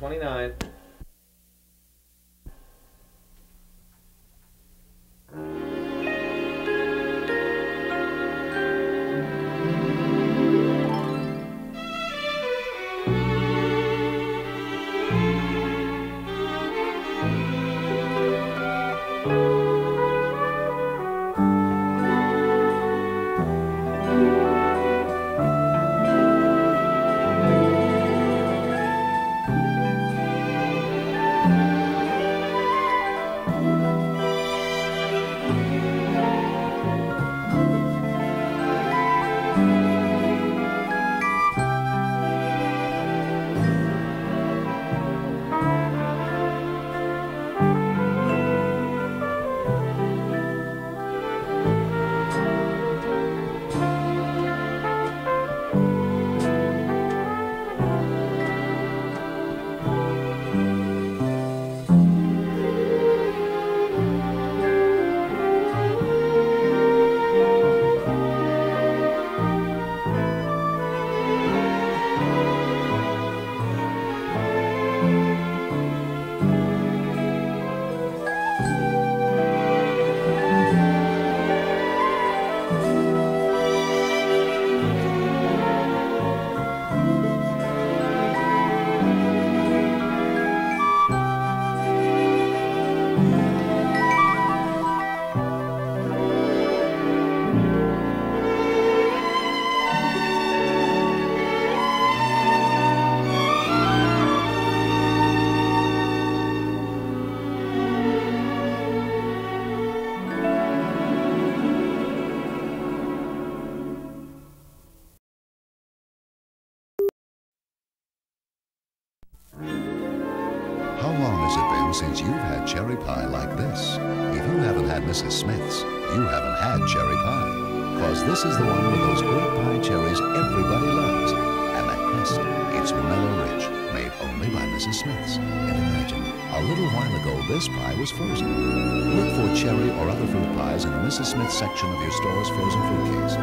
29. How long has it been since you've had cherry pie like this? If you haven't had Mrs. Smith's, you haven't had cherry pie. Cause this is the one with those great pie cherries everybody loves. And that crust, it's mellow rich, made only by Mrs. Smith's. And imagine, a little while ago this pie was frozen. Look for cherry or other fruit pies in the Mrs. Smith section of your store's frozen fruit case.